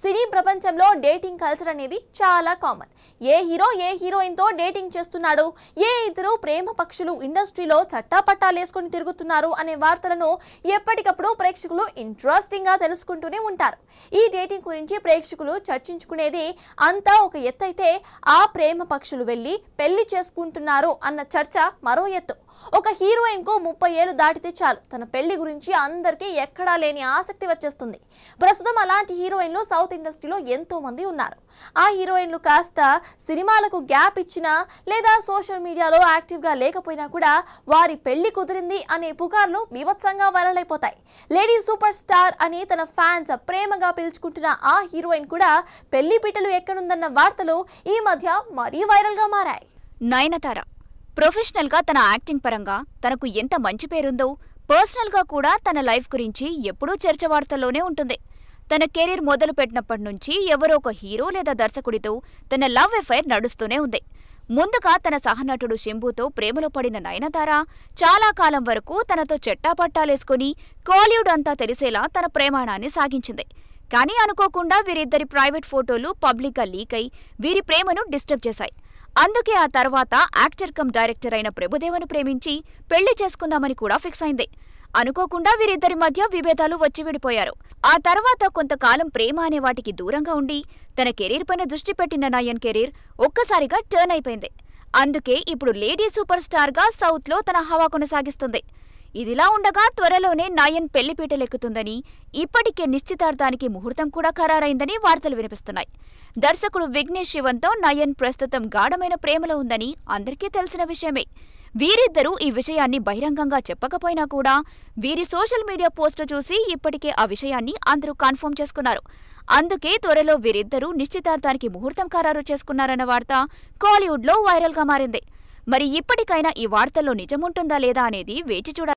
సినీ ప్రపంచంలో dating culture అనేది చాలా కామన్. ఏ హీరో ఏ హీరోయిన్తో డేటింగ్ చేస్తున్నాడు? ఏ ఇద్దరు ప్రేమ పక్షులు ఇండస్ట్రీలో చట్టాపట్టాలేసుకొని తిరుగుతున్నారు అనే వార్తలను ఎప్పటికప్పుడు ప్రేక్షకులు ఇంట్రెస్టింగ్గా తెలుసుకుంటూనే ఉంటారు. ఈ డేటింగ్ గురించి ప్రేక్షకులు చర్చించుకునేది అంతా ఒక ఎత్తు అయితే ఆ ప్రేమ పక్షులు వెళ్ళి పెళ్ళి చేసుకుంటున్నారు అన్న చర్చ మరో ఎత్తు. ఒక హీరోయిన్కు ముప్పై ఏళ్ళు దాటితే చాలు. తన పెళ్ళి గురించి అందరికీ ఎక్కడా లేని ఆసక్తి వచ్చేస్తుంది. ప్రస్తుతం అలాంటి హీరోయిన్లు సౌత్ ఇండస్ట్రీలో ఎంతో మంది ఉన్నారు. ఆ హీరోయిన్లు కాస్త సినిమాలకు గ్యాప్ ఇచ్చినా లేదా సోషల్ మీడియాలో యాక్టివ్గా లేకపోయినా కూడా వారి పెళ్ళి కుదిరింది అనే పుకార్లు బీభత్సంగా వైరల్ అయిపోతాయి. లేడీ సూపర్ స్టార్ అని తన ఫ్యాన్స్ ప్రేమగా పిలుచుకుంటున్న ఆ హీరోయిన్ కూడా పెళ్ళి పీటలు ఎక్కడుందన్న వార్తలు ఈ మధ్య మరీ వైరల్గా మారాయి. నయనతార ప్రొఫెషనల్గా తన యాక్టింగ్ పరంగా తనకు ఎంత మంచి పేరుందో పర్సనల్గా కూడా తన లైఫ్ గురించి ఎప్పుడూ చర్చ వార్తల్లోనే ఉంటుంది. తన కెరీర్ మొదలు పెట్టినప్పటి నుంచి ఎవరో ఒక హీరో లేదా దర్శకుడితో తన లవ్ ఎఫైర్ నడుస్తూనే ఉంది. ముందుగా తన సహనటుడు శంభుతో ప్రేమలో పడిన నయనతార చాలా కాలం వరకు తనతో చెట్టాపట్టాలేసుకుని కోలీవుడ్ అంతా తెలిసేలా తన ప్రయాణాన్ని సాగించింది. కానీ అనుకోకుండా వీరిద్దరి ప్రైవేట్ ఫోటోలు పబ్లిక్గా లీక్ అయి వీరి ప్రేమను డిస్టర్బ్ చేశాయి. అందుకే ఆ తర్వాత యాక్టర్ కమ్ డైరెక్టర్ అయిన ప్రభుదేవను ప్రేమించి పెళ్ళి చేసుకుందామని కూడా ఫిక్స్ అయింది. అనుకోకుండా వీరిద్దరి మధ్య విభేదాలు వచ్చి విడిపోయారు. ఆ తర్వాత కొంతకాలం ప్రేమ అనే వాటికి దూరంగా ఉండి తన కెరీర్ పైన దృష్టి పెట్టిన నయన్ కెరీర్ ఒక్కసారిగా టర్న్ అయిపోయింది. అందుకే ఇప్పుడు లేడీ సూపర్ స్టార్గా సౌత్లో తన హవా కొనసాగిస్తుంది. ఇదిలా ఉండగా త్వరలోనే నయన్ పెళ్ళిపీటలెక్కుతుందని ఇప్పటికే నిశ్చితార్థానికి ముహూర్తం కూడా ఖరారైందని వార్తలు వినిపిస్తున్నాయి. దర్శకుడు విఘ్నేష్ శివన్తో నయన్ ప్రస్తుతం గాఢమైన ప్రేమలో ఉందని అందరికీ తెలిసిన విషయమే. వీరిద్దరూ ఈ విషయాన్ని బహిరంగంగా చెప్పకపోయినా కూడా వీరి సోషల్ మీడియా పోస్టు చూసి ఇప్పటికే ఆ విషయాన్ని అందరూ కన్ఫర్మ్ చేసుకున్నారు. అందుకే త్వరలో వీరిద్దరూ నిశ్చితార్థానికి ముహూర్తం ఖరారు చేసుకున్నారన్న వార్త కాలీవుడ్లో వైరల్గా మారింది. మరి ఇప్పటికైనా ఈ వార్తల్లో నిజముంటుందా లేదా అనేది వేచి చూడాలి.